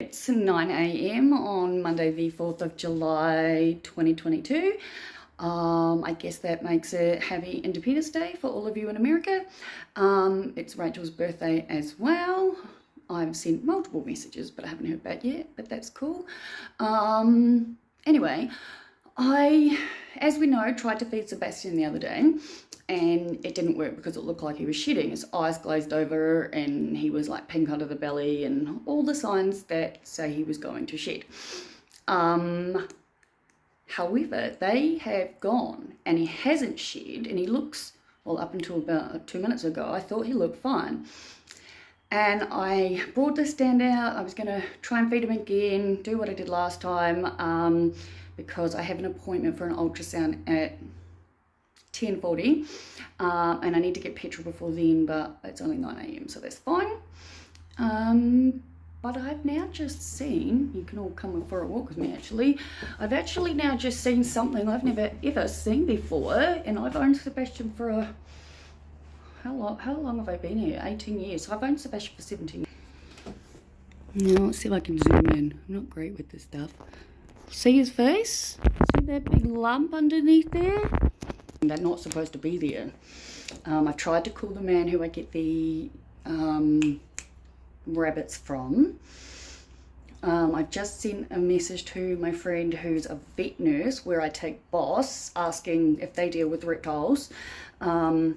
It's 9 a.m. on Monday, the 4th of July 2022. Um, I guess that makes it Happy Independence Day for all of you in America. Um, it's Rachel's birthday as well. I've sent multiple messages, but I haven't heard back yet, but that's cool. Um, anyway, I, as we know, tried to feed Sebastian the other day and it didn't work because it looked like he was shitting. His eyes glazed over and he was like pink under the belly and all the signs that say he was going to shit. Um, however, they have gone and he hasn't shed and he looks, well, up until about two minutes ago, I thought he looked fine. And I brought the stand out. I was going to try and feed him again, do what I did last time, um, because I have an appointment for an ultrasound at 10.40 uh, and I need to get petrol before then but it's only 9am so that's fine um, but I've now just seen, you can all come for a walk with me actually, I've actually now just seen something I've never ever seen before and I've owned Sebastian for a, how long, how long have I been here? 18 years. So I've owned Sebastian for 17 now let's see if I can zoom in. I'm not great with this stuff. See his face? See that big lump underneath there? They're not supposed to be there. Um, I've tried to call the man who I get the um, rabbits from. Um, I've just sent a message to my friend who's a vet nurse where I take Boss asking if they deal with reptiles. Um,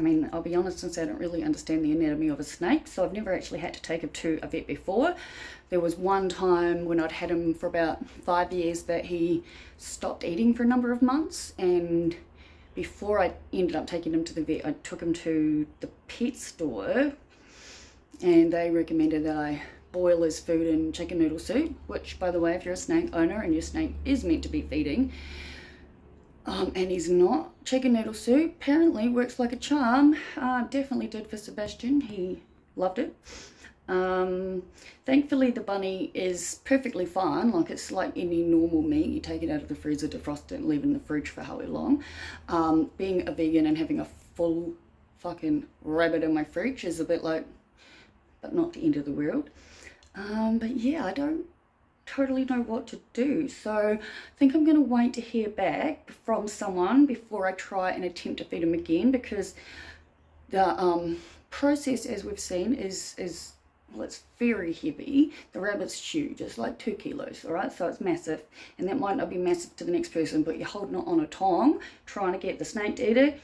I mean, I'll be honest and say I don't really understand the anatomy of a snake, so I've never actually had to take him to a vet before. There was one time when I'd had him for about five years that he stopped eating for a number of months, and before I ended up taking him to the vet, I took him to the pet store, and they recommended that I boil his food in chicken noodle soup, which, by the way, if you're a snake owner and your snake is meant to be feeding, um, and he's not. Chicken noodle soup apparently works like a charm. Uh, definitely did for Sebastian. He loved it. Um, thankfully the bunny is perfectly fine, like it's like any normal meat. You take it out of the freezer, defrost it and leave it in the fridge for however long. Um, being a vegan and having a full fucking rabbit in my fridge is a bit like, but not the end of the world. Um, but yeah, I don't totally know what to do. So I think I'm going to wait to hear back from someone before I try and attempt to feed him again because the um, process, as we've seen, is, is well, it's very heavy. The rabbit's huge, it's like two kilos, all right? So it's massive. And that might not be massive to the next person, but you're holding it on a tong, trying to get the snake to eat it,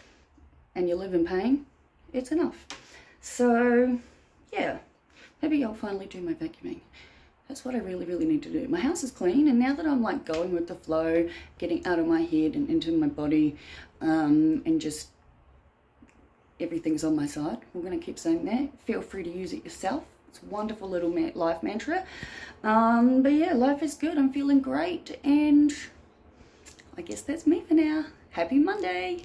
and you live in pain, it's enough. So, yeah, maybe I'll finally do my vacuuming. That's what I really, really need to do. My house is clean, and now that I'm like going with the flow, getting out of my head and into my body, um, and just everything's on my side, I'm going to keep saying that. Feel free to use it yourself. It's a wonderful little life mantra. Um, but yeah, life is good. I'm feeling great, and I guess that's me for now. Happy Monday.